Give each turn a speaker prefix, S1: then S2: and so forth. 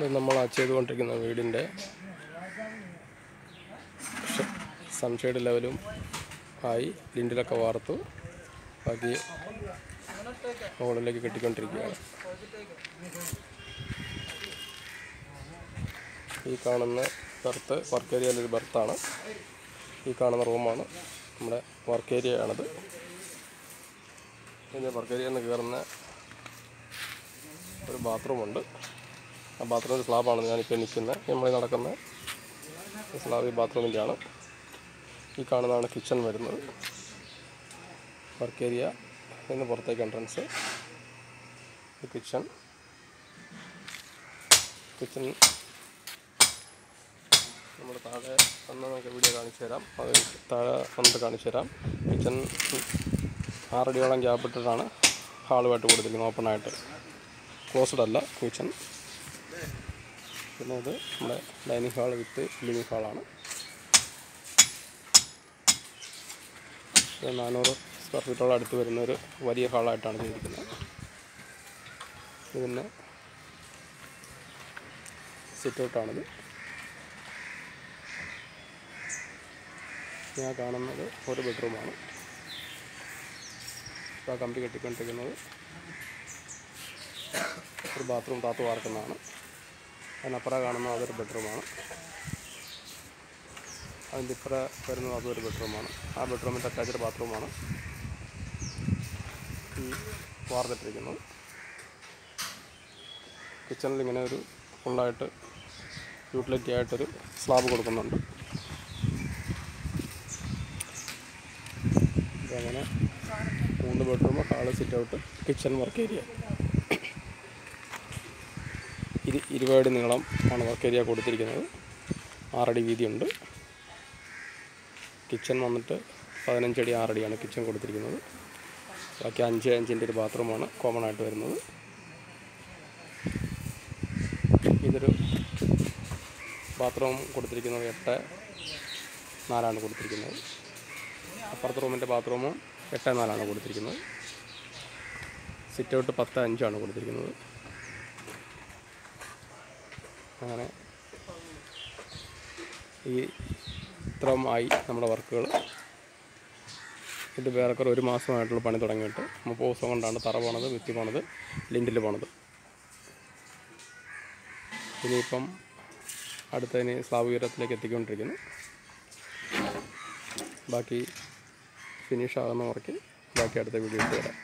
S1: നമ്മൾ ആ ചെയ്തുകൊണ്ടിരിക്കുന്ന വീടിന്റെ സൺഷെയ്ഡ് ലെവലും ആയി ലിൻഡിലൊക്കെ വാർത്തു. ബാക്കി മുകളിലേക്ക് കെട്ടിക്കൊണ്ടിരിക്കുകയാണ്. ഈ കാണുന്ന ബർത്ത് വർക്ക് ഏരിയയിലൊരു ബർത്താണ്. ഈ കാണുന്ന റൂമാണ് നമ്മുടെ വർക്ക് ഏരിയ ആണത് പിന്നെ വർക്ക് ഏരിയയിൽ നിന്ന് കയറുന്ന ഒരു ബാത്റൂമുണ്ട്. ബാത്റൂമിന്റെ സ്ലാബാണ് ഞാനിപ്പോൾ നിൽക്കുന്നത്. നമ്മൾ നടക്കുന്ന സ്ലാബ് ഈ ബാത്റൂമിന്റെ ആണ് ഈ കാണുന്നതാണ് കിച്ചൺ വരുന്നത്. വർക്ക് ഏരിയ എന്ന് പുറത്തേക്ക് എൻട്രൻസ്. കിച്ചൺ. കിച്ചൺ. നമ്മൾ താഴെ വന്ന് നമുക്ക് വീഡിയോ കാണിച്ചു തരാം. അത് താഴെ വന്നിട്ട് കാണിച്ചു തരാം. കിച്ചൺ ആറടിയോളം ഗ്യാപ്പ് ഇട്ടിട്ടാണ് ഹാളുമായിട്ട് കൊടുത്തിരിക്കുന്നത്. ഓപ്പണായിട്ട്. ക്ലോസ്ഡ് അല്ല കിച്ചൺ. ഇത് നമ്മുടെ ഡൈനിങ് ഹാൾ വിത്ത് ലിവിങ് ഹാളാണ്. നാനൂറ് സ്ക്വയർ ഫീറ്റോളം അടുത്ത് വരുന്ന ഒരു വലിയ ഹാളായിട്ടാണ് ചെയ്തിരിക്കുന്നത്. ഇതിന് സിറ്റൗട്ടാണിത്. ഞാൻ കാണുന്നത് ഒരു ബെഡ്റൂമാണ്. ഇപ്പോൾ കമ്പി കെട്ടിക്കൊണ്ടിരിക്കുന്നത്. ഒരു ബാത്റൂം താത്തു വാർക്കുന്നതാണ്. അതിനപ്പുറം കാണുന്ന അതൊരു ബെഡ്റൂമാണ്. അതിന്റെ ഇപ്പുറ വരുന്നത് അതൊരു ബെഡ്റൂമാണ്. ആ ബെഡ്റൂമിന്റെ അറ്റാച്ച്ഡ് ബാത്റൂമാണ്. ഈ വാർത്തിട്ടിരിക്കുന്നത് കിച്ചണിൽ ഇങ്ങനെ ഒരു ഫുള്ളായിട്ട് യൂട്ടിലിറ്റി ആയിട്ടൊരു സ്ലാബ് കൊടുക്കുന്നുണ്ട്. അങ്ങനെ മൂന്ന് bedroom hall sit out kitchen work area. ഇരു ഇരുപത് നീളം ആണ് വർക്ക് ഏരിയ കൊടുത്തിരിക്കുന്നത്. ആറടി വീതിയുണ്ട്. കിച്ചൺ വന്നിട്ട് പതിനഞ്ചടി ആറടിയാണ് കിച്ചൺ കൊടുത്തിരിക്കുന്നത്. ബാക്കി അഞ്ച് അഞ്ചിന്റെ ഒരു ബാത്റൂമാണ് കോമൺ ആയിട്ട് വരുന്നത്. ഇതൊരു ബാത്റൂം കൊടുത്തിരിക്കുന്നത് എട്ട് നാലാണ് കൊടുത്തിരിക്കുന്നത്. അപ്പുറത്തെ റൂമിന്റെ ബാത്റൂമും എട്ട് നാലാണ് കൊടുത്തിരിക്കുന്നത്. സിറ്റ് ഔട്ട് പത്ത് അഞ്ചാണ് കൊടുത്തിരിക്കുന്നത്. അങ്ങനെ ഈ ഇത്രയും ആയി നമ്മുടെ വർക്കുകൾ. ഇത് വേറെ ഒരു മാസമായിട്ടുള്ള പണി തുടങ്ങിയിട്ട് മുപ്പത് ദിവസം കൊണ്ടാണ് തറ പോണത് വിത്തി പോണത് ലിൻഡിൽ പോണത്. ഇനിയിപ്പം അടുത്തതിന് സ്ലാബ് ഉയരത്തിലേക്ക് എത്തിക്കൊണ്ടിരിക്കുന്നു. ബാക്കി ഫിനിഷ് ആകുന്ന മുറയ്ക്ക് ബാക്കി അടുത്ത വീഡിയോ ഇട്ട് തരാം